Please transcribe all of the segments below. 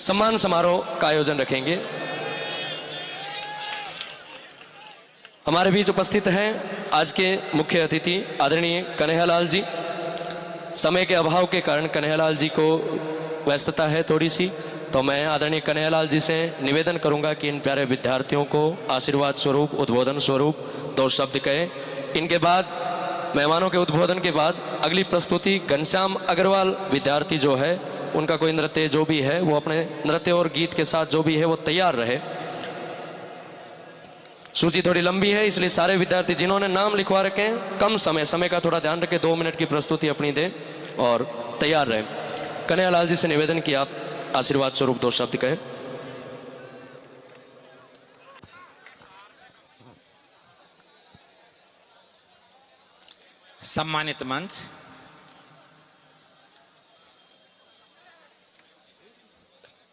सम्मान समारोह का आयोजन रखेंगे। हमारे बीच उपस्थित हैं आज के मुख्य अतिथि आदरणीय कन्हैयालाल जी। समय के अभाव के कारण कन्हैयालाल जी को व्यस्तता है थोड़ी सी तो मैं आदरणीय कन्हैयालाल जी से निवेदन करूँगा कि इन प्यारे विद्यार्थियों को आशीर्वाद स्वरूप, उद्बोधन स्वरूप दो शब्द कहे। इनके बाद, मेहमानों के उद्बोधन के बाद अगली प्रस्तुति घनश्याम अग्रवाल विद्यार्थी जो है उनका कोई नृत्य जो भी है, वो अपने नृत्य और गीत के साथ जो भी है, वो तैयार रहे। सूची थोड़ी लंबी है, इसलिए सारे विद्यार्थी जिन्होंने नाम लिखवा रखे हैं, कम समय समय का थोड़ा ध्यान रखें, दो मिनट की प्रस्तुति अपनी दें और तैयार रहें। कन्हैयालाल जी से निवेदन किया आप आशीर्वाद स्वरूप दो शब्द कहें। सम्मानित मंच।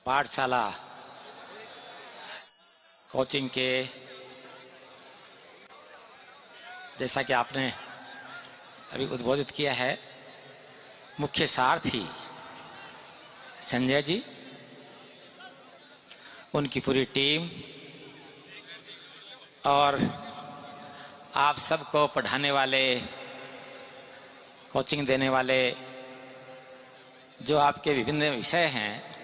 पाठशाला कोचिंग के, जैसा कि आपने अभी उद्बोधित किया है, मुख्य सारथी संजय जी, उनकी पूरी टीम और आप सबको पढ़ाने वाले कोचिंग देने वाले, जो आपके विभिन्न विषय हैं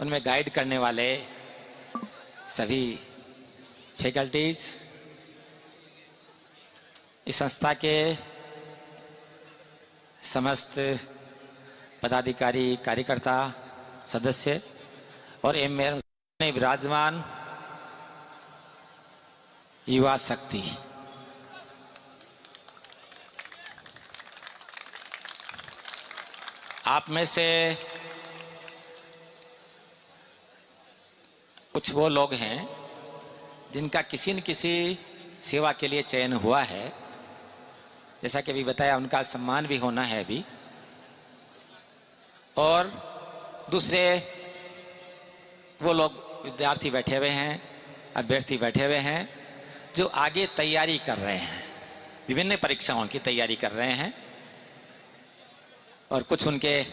उनमें गाइड करने वाले सभी फैकल्टीज इस संस्था के समस्त पदाधिकारी, कार्यकर्ता, सदस्य और एम में विराजमान युवा शक्ति। आप में से कुछ वो लोग हैं जिनका किसी न किसी सेवा के लिए चयन हुआ है। जैसा कि अभी बताया, उनका सम्मान भी होना है अभी। और दूसरे वो लोग विद्यार्थी बैठे हुए हैं, अभ्यर्थी बैठे हुए हैं, जो आगे तैयारी कर रहे हैं। विभिन्न परीक्षाओं की तैयारी कर रहे हैं। और कुछ उनके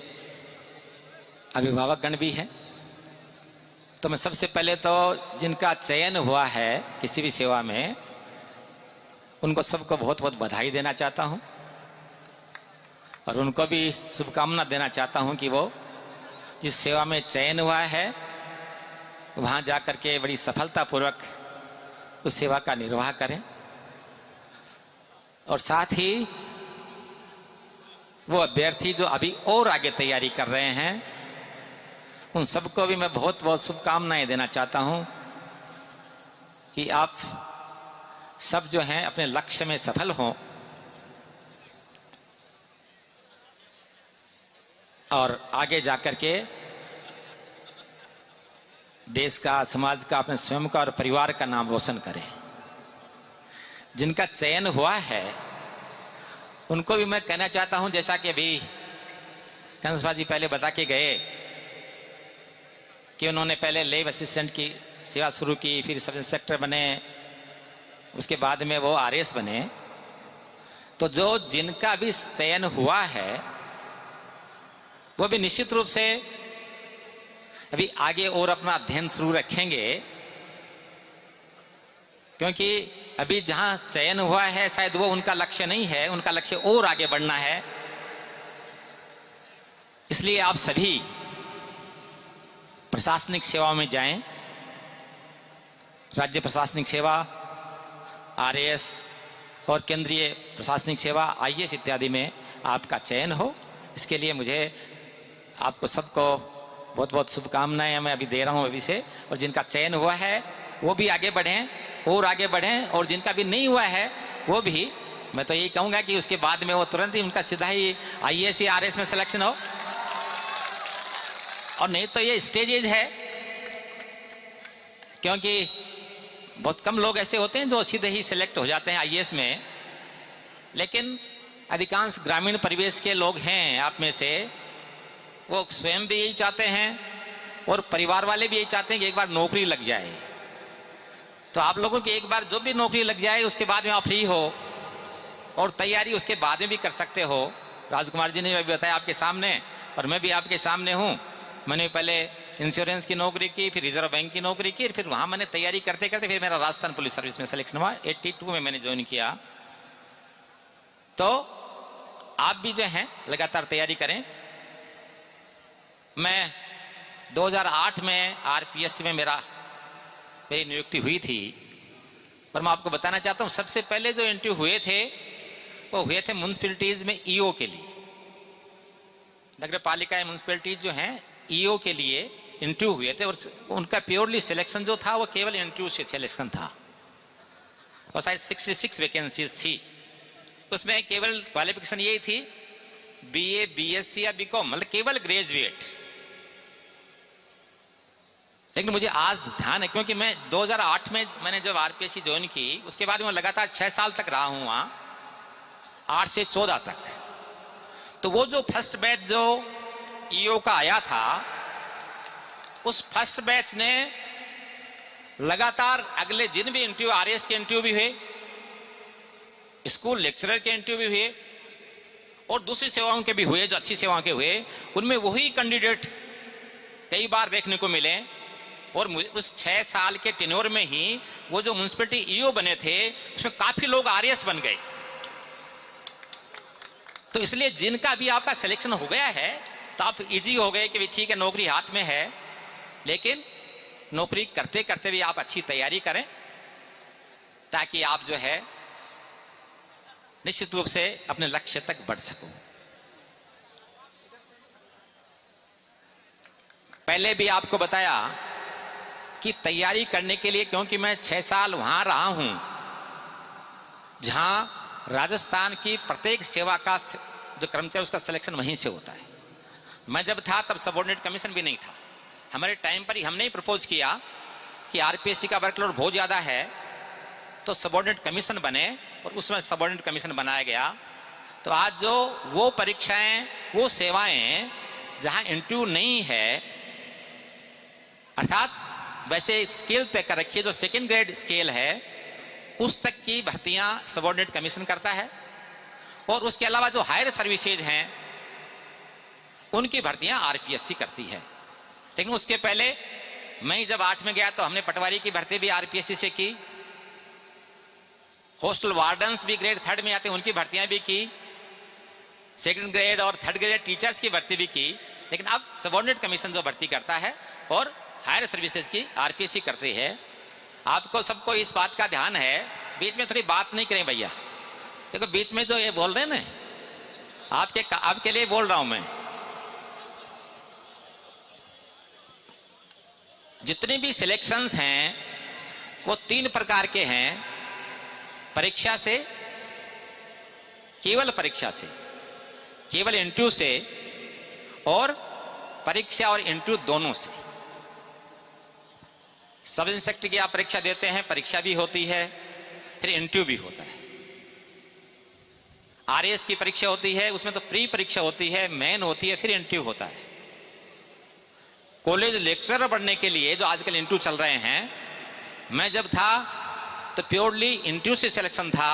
अभिभावकगण भी हैं। तो मैं सबसे पहले तो जिनका चयन हुआ है किसी भी सेवा में, उनको सबको बहुत बहुत बधाई देना चाहता हूँ और उनको भी शुभकामना देना चाहता हूँ कि वो जिस सेवा में चयन हुआ है, वहाँ जाकर के बड़ी सफलतापूर्वक उस सेवा का निर्वाह करें। और साथ ही वो अभ्यर्थी जो अभी और आगे तैयारी कर रहे हैं उन सबको भी मैं बहुत बहुत शुभकामनाएँ देना चाहता हूँ कि आप सब जो हैं अपने लक्ष्य में सफल हों और आगे जाकर के देश का, समाज का, अपने स्वयं का और परिवार का नाम रोशन करें। जिनका चयन हुआ है, उनको भी मैं कहना चाहता हूँ, जैसा कि अभी कंसभा जी पहले बता के गए कि उन्होंने पहले लेब असिस्टेंट की सेवा शुरू की, फिर सब इंस्पेक्टर बने, उसके बाद में वो आरएस बने। तो जो जिनका भी चयन हुआ है, वो भी निश्चित रूप से अभी आगे और अपना अध्ययन शुरू रखेंगे। क्योंकि अभी जहाँ चयन हुआ है, शायद वो उनका लक्ष्य नहीं है, उनका लक्ष्य और आगे बढ़ना है। इसलिए आप सभी प्रशासनिक सेवा में जाएँ। राज्य प्रशासनिक सेवा, आरएएस और केंद्रीय प्रशासनिक सेवा, आईएएस इत्यादि में आपका चयन हो। इसके लिए मुझे आपको सबको बहुत बहुत शुभकामनाएँ मैं अभी दे रहा हूँ अभी से। और जिनका चयन हुआ है, वो भी आगे बढ़ें, और आगे बढ़ें। और जिनका भी नहीं हुआ है, वो भी, मैं तो यही कहूँगा कि उसके बाद में वो तुरंत ही उनका सीधा ही आई एस आर एस में सिलेक्शन हो। और नहीं तो ये स्टेजेज है। क्योंकि बहुत कम लोग ऐसे होते हैं जो सीधे ही सिलेक्ट हो जाते हैं आईएएस में। लेकिन अधिकांश ग्रामीण परिवेश के लोग हैं आप में से। वो स्वयं भी यही चाहते हैं और परिवार वाले भी यही चाहते हैं कि एक बार नौकरी लग जाए। तो आप लोगों की एक बार जो भी नौकरी लग जाए, उसके बाद में आप फ्री हो और तैयारी उसके बाद में भी कर सकते हो। राजकुमार जी ने भी बताया आपके सामने और मैं भी आपके सामने हूँ। मैंने पहले इंश्योरेंस की नौकरी की, फिर रिज़र्व बैंक की नौकरी की, फिर वहाँ मैंने तैयारी करते करते फिर मेरा राजस्थान पुलिस सर्विस में सिलेक्शन हुआ। 82 में मैंने ज्वाइन किया। तो आप भी जो हैं, लगातार तैयारी करें। मैं 2008 में आरपीएस में मेरा, मेरी नियुक्ति हुई थी। और मैं आपको बताना चाहता हूँ, सबसे पहले जो इंटरव्यू हुए थे, वो हुए थे म्यूनसिपलिटीज में ईओ के लिए। नगर पालिका म्यूनसिपलिटीज जो हैं ईओ के लिए इंटरव्यू हुए थे और उनका प्योरली सिलेक्शन जो था, वो केवल इंटरव्यू से सिलेक्शन था। और शायद 66 वैकेंसीज थी। उसमें केवल क्वालिफिकेशन यही थी बीए बीएससी या बीकॉम मतलब केवल ग्रेजुएट लेकिन मुझे आज ध्यान है, क्योंकि मैं 2008 में मैंने जब आरपीएससी ज्वाइन की, उसके बाद मैं लगातार छह साल तक रहा हूँ वहाँ, आठ से चौदह तक। तो वो जो फ़र्स्ट बैच जो ईओ का आया था, उस फ़र्स्ट बैच ने लगातार अगले जिन भी इंटरव्यू आरएस के इंटरव्यू भी हुए, स्कूल लेक्चरर के इंटरव्यू भी हुए, और दूसरी सेवाओं के भी हुए, जो अच्छी सेवाओं के हुए, उनमें वही कैंडिडेट कई बार देखने को मिले, और उस छह साल के टेन्योर में ही वो जो म्यूनसिपलिटी ईओ बने थे, उसमें काफ़ी लोग आरएस बन गए। तो इसलिए जिनका भी आपका सिलेक्शन हो गया है तो आप इजी हो गए कि ठीक है, नौकरी हाथ में है, लेकिन नौकरी करते करते भी आप अच्छी तैयारी करें ताकि आप जो है निश्चित रूप से अपने लक्ष्य तक बढ़ सको। पहले भी आपको बताया कि तैयारी करने के लिए, क्योंकि मैं छह साल वहाँ रहा हूँ, जहाँ राजस्थान की प्रत्येक सेवा का जो कर्मचारी, उसका सिलेक्शन वहीं से होता है। मैं जब था, तब सबॉर्डिनेट कमीशन भी नहीं था। हमारे टाइम पर ही हमने ही प्रपोज किया कि आरपीएससी का वर्कलोड बहुत ज़्यादा है तो सबॉर्डिनेट कमीशन बने और उसमें सबॉर्डिनेट कमीशन बनाया गया। तो आज जो वो परीक्षाएँ, वो सेवाएँ, जहाँ इंटरव्यू नहीं है, अर्थात वैसे स्केल तय कर रखिए, जो सेकेंड ग्रेड स्केल है, उस तक की भर्तियाँ सबॉर्डिनेट कमीशन करता है। और उसके अलावा जो हायर सर्विसेज़ हैं उनकी भर्तियाँ आरपीएससी करती है। लेकिन उसके पहले मैं जब आठ में गया तो हमने पटवारी की भर्ती भी आरपीएससी से की। हॉस्टल वार्डन्स भी ग्रेड थर्ड में आते हैं उनकी भर्तियाँ भी की। सेकंड ग्रेड और थर्ड ग्रेड टीचर्स की भर्ती भी की। लेकिन अब सबॉर्डिनेट कमीशन जो भर्ती करता है और हायर सर्विसेज़ की आरपीएससी करती है, आपको सबको इस बात का ध्यान है, बीच में थोड़ी बात नहीं करें भैया। देखो, बीच में जो ये बोल रहे हैं ना, आपके आपके लिए बोल रहा हूँ मैं। जितने भी सिलेक्शंस हैं, वो तीन प्रकार के हैं। परीक्षा से, केवल परीक्षा से, केवल इंटरव्यू से, और परीक्षा और इंटरव्यू दोनों से। सब इंस्पेक्टर की आप परीक्षा देते हैं, परीक्षा भी होती है, फिर इंटरव्यू भी होता है। आरएएस की परीक्षा होती है, उसमें तो प्री परीक्षा होती है मेन होती है, फिर इंटरव्यू होता है। कॉलेज लेक्चरर बनने के लिए जो आजकल इंटरव्यू चल रहे हैं, मैं जब था तो प्योरली इंटरव्यू से सिलेक्शन था।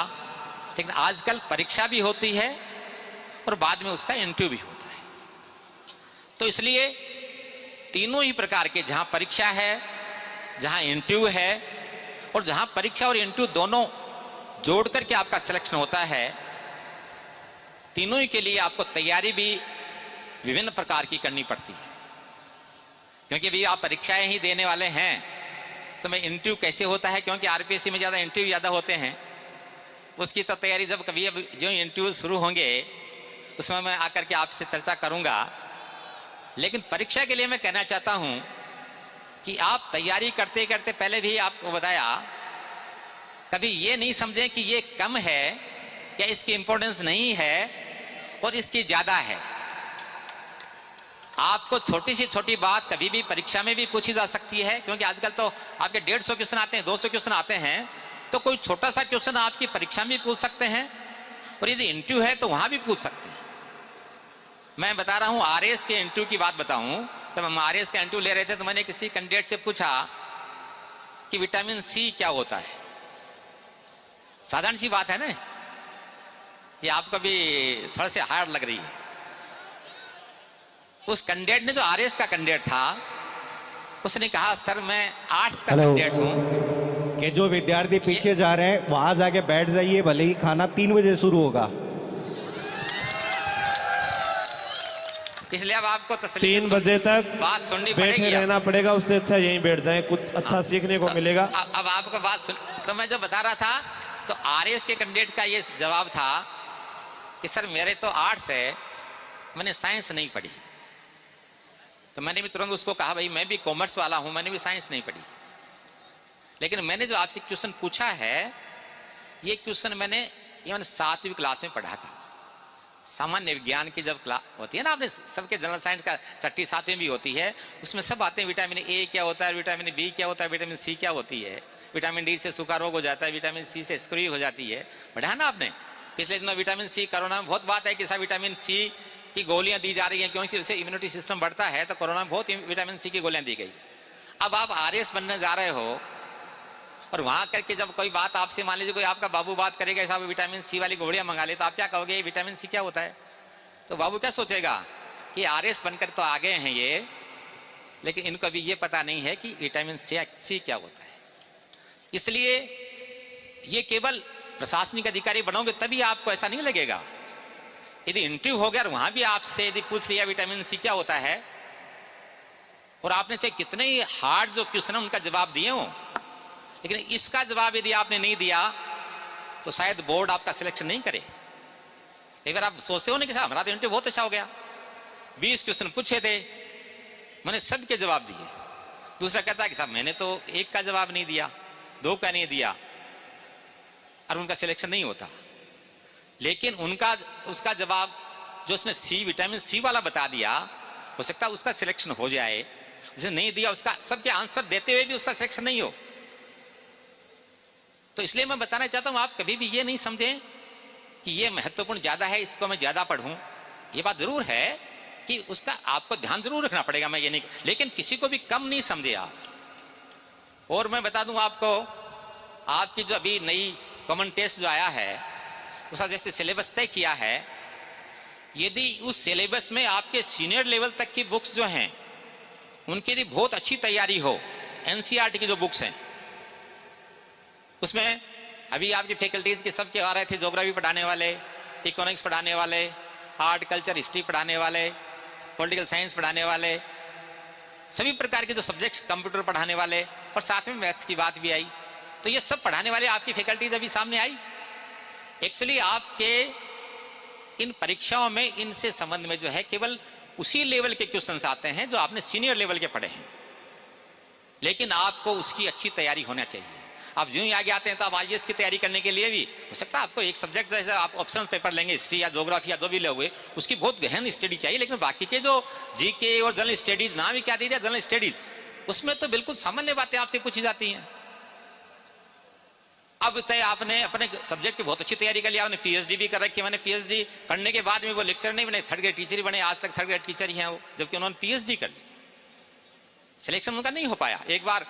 लेकिन आजकल परीक्षा भी होती है और बाद में उसका इंटरव्यू भी होता है। तो इसलिए तीनों ही प्रकार के जहाँ परीक्षा है, जहाँ इंटरव्यू है और जहाँ परीक्षा और इंटरव्यू दोनों जोड़ करके आपका सिलेक्शन होता है, तीनों ही के लिए आपको तैयारी भी विभिन्न प्रकार की करनी पड़ती है। क्योंकि अभी आप परीक्षाएँ ही देने वाले हैं तो मैं इंटरव्यू कैसे होता है? क्योंकि आरपीएससी में ज़्यादा इंटरव्यू ज़्यादा होते हैं। उसकी तो तैयारी जब कभी अब जो इंटरव्यू शुरू होंगे, उसमें मैं आकर के आपसे चर्चा करूँगा। लेकिन परीक्षा के लिए मैं कहना चाहता हूँ कि आप तैयारी करते करते पहले भी आपको बताया, कभी ये नहीं समझें कि ये कम है या इसकी इंपॉर्टेंस नहीं है और इसकी ज़्यादा है। आपको छोटी सी छोटी बात कभी भी परीक्षा में भी पूछी जा सकती है, क्योंकि आजकल तो आपके डेढ़ सौ क्वेश्चन आते हैं, दो सौ क्वेश्चन आते हैं तो कोई छोटा सा क्वेश्चन आपकी परीक्षा में पूछ सकते हैं, और यदि इंटरव्यू है तो वहाँ भी पूछ सकते हैं। मैं बता रहा हूँ आर के इंटरव्यू की बात बताऊँ तब हम आर का इंटरव्यू ले रहे थे तो मैंने किसी कैंडिडेट से पूछा कि विटामिन सी क्या होता है। साधारण सी बात है ना? ये आपको भी थोड़ा सा हार्ड लग रही है। उस कैंडिडेट ने जो आर एस का कैंडिडेट था उसने कहा सर मैं आर्ट्स का कैंडिडेट हूँ। कि जो विद्यार्थी पीछे जा रहे हैं वहाँ जाके बैठ जाइए भले ही खाना तीन बजे शुरू होगा। इसलिए अब आपको तीन बजे तक बात सुननी पड़ेगी। रहना पड़ेगा उससे अच्छा यहीं बैठ जाए कुछ अच्छा आ, सीखने को मिलेगा। अब अब आपको बात सुन तो मैं जो बता रहा था तो आरएस के कैंडिडेट का ये जवाब था कि सर मेरे तो आर्ट्स है मैंने साइंस नहीं पढ़ी। तो मैंने भी तुरंत उसको कहा, भाई, मैं भी कॉमर्स वाला हूँ, मैंने भी साइंस नहीं पढ़ी। लेकिन मैंने जो आपसे क्वेश्चन पूछा है, ये क्वेश्चन मैंने मैंने सातवीं क्लास में पढ़ा था। सामान्य विज्ञान की जब क्लास होती है ना आपने, सबके जनरल साइंस का छठी सातवीं भी होती है, उसमें सब आते हैं विटामिन ए क्या होता है विटामिन बी क्या होता है विटामिन सी क्या होती है? विटामिन डी से सूखा रोग हो जाता है विटामिन सी से स्क्री हो जाती है। पढ़ा ना आपने? पिछले दिनों विटामिन सी कोरोना में बहुत बात है कि सब विटामिन सी की गोलियाँ दी जा रही हैं क्योंकि उससे इम्यूनिटी सिस्टम बढ़ता है तो कोरोना में बहुत विटामिन सी की गोलियाँ दी गई। अब आप आरएस बनने जा रहे हो, और वहाँ करके जब कोई बात आपसे, मान लीजिए कोई आपका बाबू बात करेगा, ऐसा विटामिन सी वाली गोलियाँ मंगा ले तो आप क्या कहोगे विटामिन सी क्या होता है? तो बाबू क्या सोचेगा कि आरएस बनकर तो आ गए हैं ये, लेकिन इनको अभी ये पता नहीं है कि विटामिन सी क्या होता है। इसलिए ये केवल प्रशासनिक अधिकारी बनोगे तभी आपको ऐसा नहीं लगेगा। यदि इंटरव्यू हो गया वहाँ भी आपसे यदि पूछ लिया विटामिन सी क्या होता है, और आपने चाहे कितने ही हार्ड जो क्वेश्चन उनका जवाब दिए हो, लेकिन इसका जवाब यदि आपने नहीं दिया तो शायद बोर्ड आपका सिलेक्शन नहीं करे। एक बार आप सोचते हो ना कि साहब, हमारा तो इंटरव्यू बहुत अच्छा हो गया। बीस क्वेश्चन पूछे थे, मैंने सबके जवाब दिए। दूसरा कहता है कि साहब, मैंने तो एक का जवाब नहीं दिया, दो का नहीं दिया, और उनका सिलेक्शन नहीं होता। लेकिन उनका, उसका जवाब, जो उसने सी विटामिन सी वाला बता दिया, हो सकता है उसका सिलेक्शन हो जाए। जिसे नहीं दिया, उसका, सबके आंसर देते हुए भी उसका सिलेक्शन नहीं हो। तो इसलिए मैं बताना चाहता हूँ, आप कभी भी ये नहीं समझें कि ये महत्वपूर्ण ज़्यादा है, इसको मैं ज़्यादा पढ़ूं। ये बात ज़रूर है कि उसका, आपको ध्यान ज़रूर रखना पड़ेगा, मैं ये नहीं, लेकिन किसी को भी कम नहीं समझे आप। और मैं बता दूँ आपको, आपकी जो अभी नई कॉमन टेस्ट जो आया है उसका जैसे सिलेबस तय किया है, यदि उस सिलेबस में आपके सीनियर लेवल तक की बुक्स जो हैं, उनके लिए बहुत अच्छी तैयारी हो एनसीईआरटी की जो बुक्स हैं, उसमें अभी आपकी फैकल्टीज के सब सबके आ रहे थे जोग्राफी पढ़ाने वाले इकोनॉमिक्स पढ़ाने वाले आर्ट कल्चर हिस्ट्री पढ़ाने वाले पॉलिटिकल साइंस पढ़ाने वाले, सभी प्रकार के जो सब्जेक्ट्स कंप्यूटर पढ़ाने वाले, और साथ में मैथ्स की बात भी आई तो ये सब पढ़ाने वाले आपकी फैकल्टीज अभी सामने आई? एक्चुअली आपके इन परीक्षाओं में इनसे संबंध में जो है केवल उसी लेवल के क्वेश्चंस आते हैं जो आपने सीनियर लेवल के पढ़े हैं। लेकिन आपको उसकी अच्छी तैयारी होना चाहिए। आप जो ही आगे आते हैं तो आप आई की तैयारी करने के लिए भी हो सकता है आपको एक सब्जेक्ट जैसे आप ऑप्शनल पेपर लेंगे, हिस्ट्री या जोग्राफी या जो भी लोगे, उसकी बहुत गहन स्टडी चाहिए, लेकिन बाकी के जो जीके और जनरल स्टडीज़, नाम ही क्या दीजिए जनरल स्टडीज़, उसमें तो बिल्कुल सामान्य बातें आपसे पूछी जाती हैं। अब चाहे आपने अपने सब्जेक्ट की बहुत अच्छी तैयारी कर लिया आपने पीएचडी भी कर रखी है, मैंने पीएचडी करने के बाद में वो लेक्चर नहीं बने थर्ड ग्रेड टीचर ही बने, आज तक थर्ड ग्रेड टीचर ही हैं वो, जबकि उन्होंने पीएचडी कर ली। सिलेक्शन उनका नहीं हो पाया। एक बार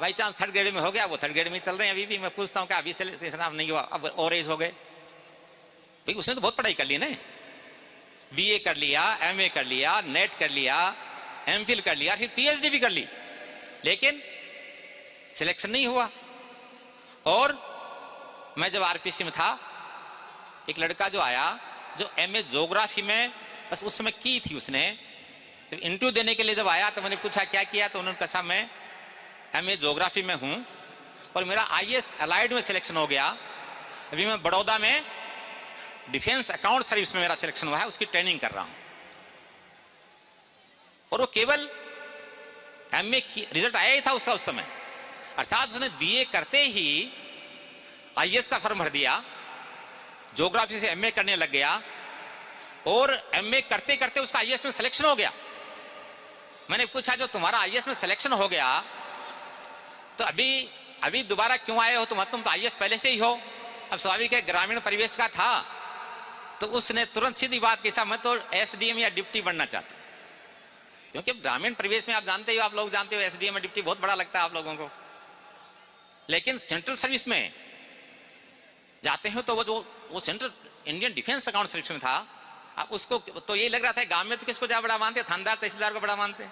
बाई चांस थर्ड ग्रेड में हो गया, वो थर्ड ग्रेड में चल रहे हैं अभी भी, मैं पूछता हूँ कि अभी सिलेक्शन आप नहीं हुआ, अब और एज हो गए। भाई, उसने तो बहुत पढ़ाई कर ली ना। बीए कर लिया एमए कर लिया नेट कर लिया एम कर लिया, फिर पीएचडी भी कर ली। लेकिन सिलेक्शन नहीं हुआ। और मैं जब आरपीसी में था, एक लड़का जो आया, जो एम ए जोग्राफी में, बस उस समय की थी उसने। तो इंटरव्यू देने के लिए जब आया तो मैंने पूछा, क्या किया तो उन्होंने कहा मैं? एम ए जोग्राफी में हूँ, और मेरा आई एस अलाइड में सिलेक्शन हो गया। अभी मैं बड़ौदा में डिफेंस अकाउंट सर्विस में मेरा सिलेक्शन हुआ है, उसकी ट्रेनिंग कर रहा हूँ। और वो केवल एम ए रिज़ल्ट आया ही था उसका उस समय। अर्थात उसने बीए करते ही आईएएस का फॉर्म भर दिया जोग्राफी से एमए करने लग गया, और एमए करते करते उसका आईएएस में सिलेक्शन हो गया। मैंने पूछा, जो तुम्हारा आईएएस में सिलेक्शन हो गया तो अभी अभी दोबारा क्यों आए हो तुम? तुम तो आईएएस पहले से ही हो। अब स्वाभाविक है, ग्रामीण परिवेश का था तो उसने तुरंत सीधी बात की मैं तो एसडीएम या डिप्टी बनना चाहता क्योंकि ग्रामीण परिवेश में आप जानते हो आप लोग जानते हो एसडीएम या डिप्टी बहुत बड़ा लगता है आप लोगों को। लेकिन सेंट्रल सर्विस में जाते हैं तो वो जो, वो सेंट्रल इंडियन डिफेंस अकाउंट में था अब उसको तो ये लग रहा था गाँव में तो किसको ज़्यादा बड़ा मानते थानदार, तहसीलदार को बड़ा मानते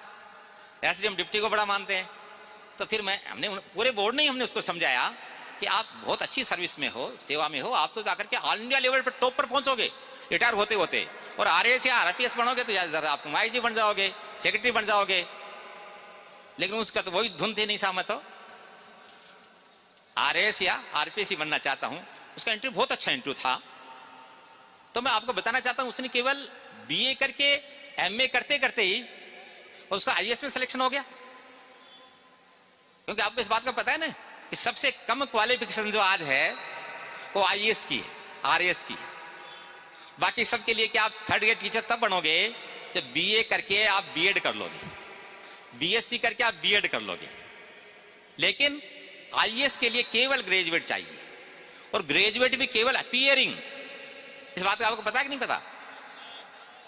एसडीएम डिप्टी को बड़ा मानते हैं? तो फिर मैं, हमने पूरे बोर्ड ने ही हमने उसको समझाया कि आप बहुत अच्छी सर्विस में हो, सेवा में हो, आप तो जाकर के ऑल इंडिया लेवल पर टॉप पर पहुंचोगे रिटायर होते होते। और आर एस या आर बनोगे तो ज़्यादा आप तुम आई बन जाओगे सेक्रेटरी बन जाओगे। लेकिन उसका तो वही धुन थी नहीं सहमत हो। आर या आर ही बनना चाहता हूँ। उसका इंटरव्यू बहुत अच्छा इंटरव्यू था। तो मैं आपको बताना चाहता हूँ, उसने केवल बीए करके एमए करते करते ही और उसका आईएएस में सिलेक्शन हो गया। क्योंकि आपको इस बात का पता है ना कि सबसे कम क्वालिफिकेशन जो आज है, वो आईएएस की है आरएएस की है। बाकी सबके लिए कि आप थर्ड ग्रेड टीचर तब बनोगे जब बीए करके आप बीएड कर लोगे। बीएससी करके आप बीएड कर लोगे। लेकिन आईएएस के लिए केवल ग्रेजुएट चाहिए। और ग्रेजुएट भी केवल अपियरिंग इस बात का आपको पता कि नहीं पता?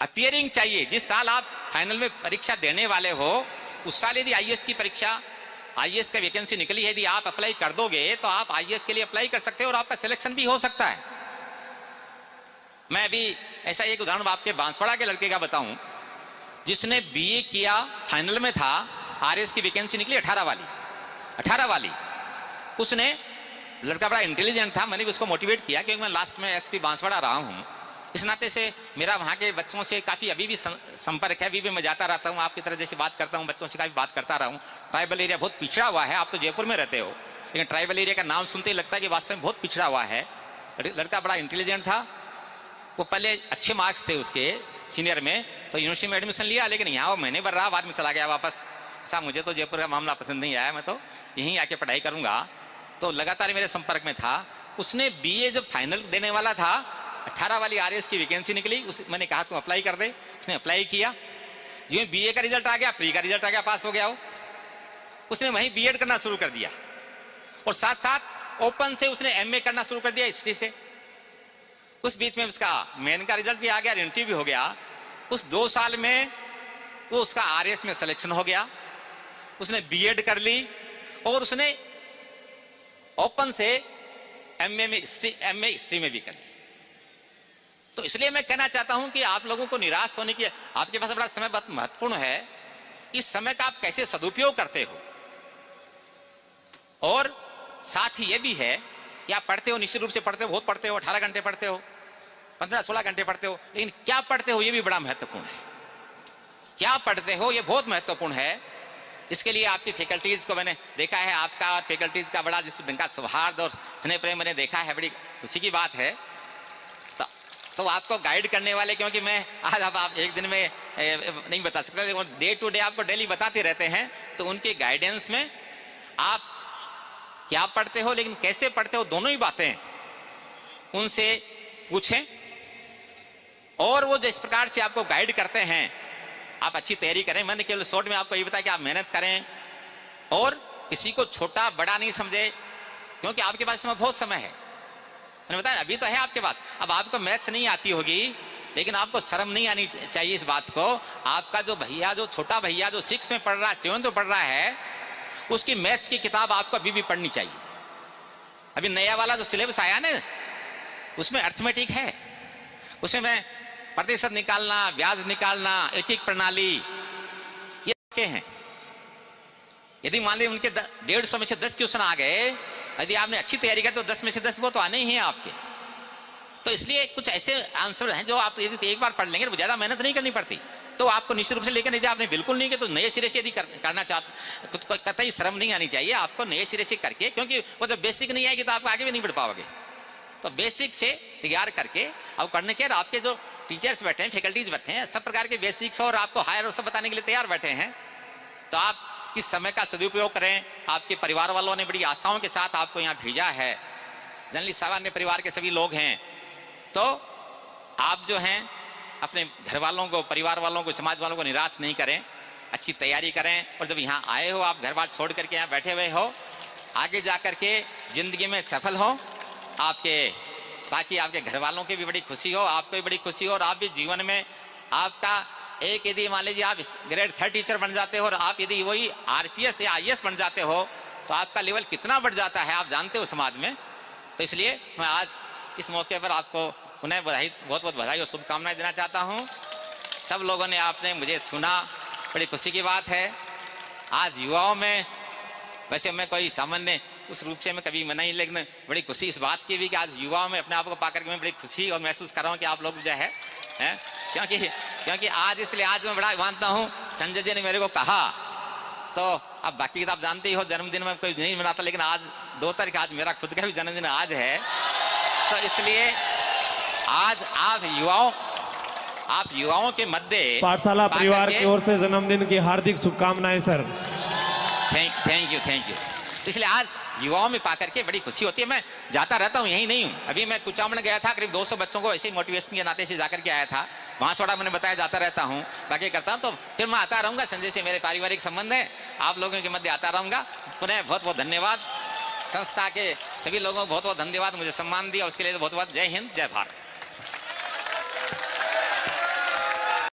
अपियरिंग चाहिए। जिस साल आप फाइनल में परीक्षा देने वाले हो, उस साल यदि आईएएस की परीक्षा आईएएस का वैकेंसी निकली है, यदि आप अप्लाई कर दोगे तो आप आईएएस के लिए अप्लाई कर सकते हो और आपका सिलेक्शन भी हो सकता है। मैं अभी ऐसा एक उदाहरण आपके बांसवाड़ा के लड़के का बताऊँ। जिसने बीए किया फाइनल में था आरएस की वैकेंसी निकली, अठारह वाली। अठारह वाली। उसने लड़का बड़ा इंटेलिजेंट था, मैंने भी उसको मोटिवेट किया क्योंकि मैं लास्ट में एसपी बांसवाड़ा रहा हूँ। इस नाते से मेरा वहाँ के बच्चों से काफ़ी अभी भी संपर्क है, अभी भी मैं जाता रहता हूँ आपकी तरह जैसे बात करता हूँ, बच्चों से काफ़ी बात करता रहा हूँ। ट्राइबल एरिया बहुत पिछड़ा हुआ है, आप तो जयपुर में रहते हो। लेकिन ट्राइबल एरिया का नाम सुनते ही लगता है कि वास्तव में बहुत पिछड़ा हुआ है। लड़का बड़ा इंटेलिजेंट था। वो पहले अच्छे मार्क्स थे उसके सीनियर में तो यूनिवर्सिटी में एडमिशन लिया, लेकिन यहाँ वो महीने भर रहा, बाद में चला गया वापस। साहब, मुझे तो जयपुर का मामला पसंद नहीं आया, मैं तो यहीं आके पढ़ाई करूँगा। तो लगातार मेरे संपर्क में था। उसने बीए जब फाइनल देने वाला था, अठारह वाली आरएस की वैकेंसी निकली, उस, मैंने कहा तुम अप्लाई कर दे। उसने अप्लाई किया। जो बीए का रिज़ल्ट आ गया प्री का रिज़ल्ट आ गया पास हो गया वो। उसने वहीं बीएड करना शुरू कर दिया। और साथ साथ ओपन से उसने एमए करना शुरू कर दिया हिस्ट्री से। उस बीच में उसका मेन का रिज़ल्ट भी आ गया इंटरव्यू भी हो गया। उस दो साल में वो उसका आरएस में सिलेक्शन हो गया। उसने बीएड कर ली और उसने ओपन से एमए में एमए हिस्ट्री में भी कर ली तो इसलिए मैं कहना चाहता हूँ कि आप लोगों को निराश होने की, आपके पास बड़ा समय बहुत महत्वपूर्ण है। इस समय का आप कैसे सदुपयोग करते हो? और साथ ही यह भी है कि आप पढ़ते हो, निश्चित रूप से पढ़ते हो, बहुत पढ़ते हो, अठारह घंटे पढ़ते हो, पंद्रह सोलह घंटे पढ़ते हो, लेकिन क्या पढ़ते हो यह भी बड़ा महत्वपूर्ण है। क्या पढ़ते हो यह बहुत महत्वपूर्ण है इसके लिए आपकी फैकल्टीज को मैंने देखा है आपका और फैकल्टीज का बड़ा जिस का सौहार्द और स्नेह प्रेम मैंने देखा है बड़ी खुशी की बात है। तो, तो आपको गाइड करने वाले क्योंकि मैं आज अब आप एक दिन में नहीं बता सकता लेकिन डे टू डे आपको डेली बताते रहते हैं तो उनके गाइडेंस में आप क्या पढ़ते हो लेकिन कैसे पढ़ते हो दोनों ही बातें उनसे पूछें। और वो जिस प्रकार से आपको गाइड करते हैं आप अच्छी तैयारी करें। मैंने केवल शॉर्ट में आपको ये बताया कि आप मेहनत करें और किसी को छोटा, बड़ा नहीं समझे, क्योंकि आपके पास समय बहुत समय है। मैंने बताया, अभी तो है आपके पास। अब आपको मैथ्स नहीं आती होगी, लेकिन आपको शर्म नहीं आनी चाहिए इस बात को। आपका जो भैया, जो छोटा भैया, जो सिक्स में पढ़ रहा है सेवन में पढ़ रहा है, उसकी मैथ्स की किताब आपको अभी भी पढ़नी चाहिए। अभी नया वाला जो सिलेबस आया ना, उसमें अर्थमेटिक है। उसमें मैं प्रतिशत निकालना ब्याज निकालना एक एक प्रणाली ये के हैं। यदि मान लीजिए उनके डेढ़ सौ में से दस क्वेश्चन आ गए यदि आपने अच्छी तैयारी की तो दस में से दस वो तो आने ही हैं आपके। तो इसलिए कुछ ऐसे आंसर हैं जो आप यदि एक बार पढ़ लेंगे तो ज़्यादा मेहनत नहीं करनी पड़ती। तो आपको निश्चित रूप से लेकर यदि आपने बिल्कुल नहीं किया तो नए सिरे से यदि कर, करना चाहते कतई शर्म नहीं आनी चाहिए आपको नए सिरे से करके क्योंकि वो जब बेसिक नहीं आएगी तो आप आगे भी नहीं बढ़ पाओगे। तो बेसिक से तैयार करके अब करने चाहिए आपके जो टीचर्स बैठे हैं फैकल्टीज बैठे हैं, सब प्रकार के बेसिक्स और आपको हायर और सब बताने के लिए तैयार बैठे हैं। तो आप इस समय का सदुपयोग करें। आपके परिवार वालों ने बड़ी आशाओं के साथ आपको यहाँ भेजा है। जनरली सामान्य परिवार के सभी लोग हैं। तो आप जो हैं, अपने घर वालों को, परिवार वालों को, समाज वालों को निराश नहीं करें। अच्छी तैयारी करें और जब यहाँ आए हो, आप घर बार छोड़ करके यहाँ बैठे हुए हो, आगे जा करके ज़िंदगी में सफल हो। आपके ताकि आपके घर वालों की भी बड़ी खुशी हो, आपको भी बड़ी खुशी हो और आप भी जीवन में आपका एक यदि मान लीजिए आप ग्रेड थर्ड टीचर बन जाते हो और आप यदि वही आरपीएस या आईएएस बन जाते हो तो आपका लेवल कितना बढ़ जाता है आप जानते हो समाज में? तो इसलिए मैं आज इस मौके पर आपको उन्हें बधाई बहुत बहुत बधाई और शुभकामनाएँ देना चाहता हूँ। सब लोगों ने आपने मुझे सुना, बड़ी खुशी की बात है। आज युवाओं में, वैसे मैं कोई सामान्य उस रूप से मैं कभी मनाई लेकिन बड़ी खुशी इस बात की भी कि आज युवाओं में अपने आप को पाकर के मैं बड़ी खुशी और महसूस कर रहा हूँ कि आप लोग जो है, है? क्योंकि क्योंकि आज इसलिए आज मैं बड़ा मानता हूँ संजय जी ने मेरे को कहा तो अब बाकी की तो जानते ही हो जन्मदिन में कोई नहीं मनाता लेकिन आज दो तारीख आज मेरा खुद का भी जन्मदिन आज है। तो इसलिए आज आप युवाओं आप युवाओं के मध्य पाठशाला परिवार की ओर से जन्मदिन की हार्दिक शुभकामनाएँ sir. Thank thank you thank you इसलिए आज युवाओं में पाकर के बड़ी खुशी होती है। मैं जाता रहता हूँ, यही नहीं हूँ। अभी मैं कुचामण गया था, करीब 200 बच्चों को ऐसे ही मोटिवेशन के नाते से जाकर के आया था। वहाँ छोड़ा मैंने बताया, जाता रहता हूँ। बाकी करता हूँ तो फिर मैं आता रहूँगा। संजय से मेरे पारिवारिक संबंध है। आप लोगों के मध्य आता रहूँगा। पुनः बहुत बहुत धन्यवाद। संस्था के सभी लोगों को बहुत बहुत धन्यवाद। मुझे सम्मान दिया, उसके लिए बहुत बहुत जय हिंद, जय भारत।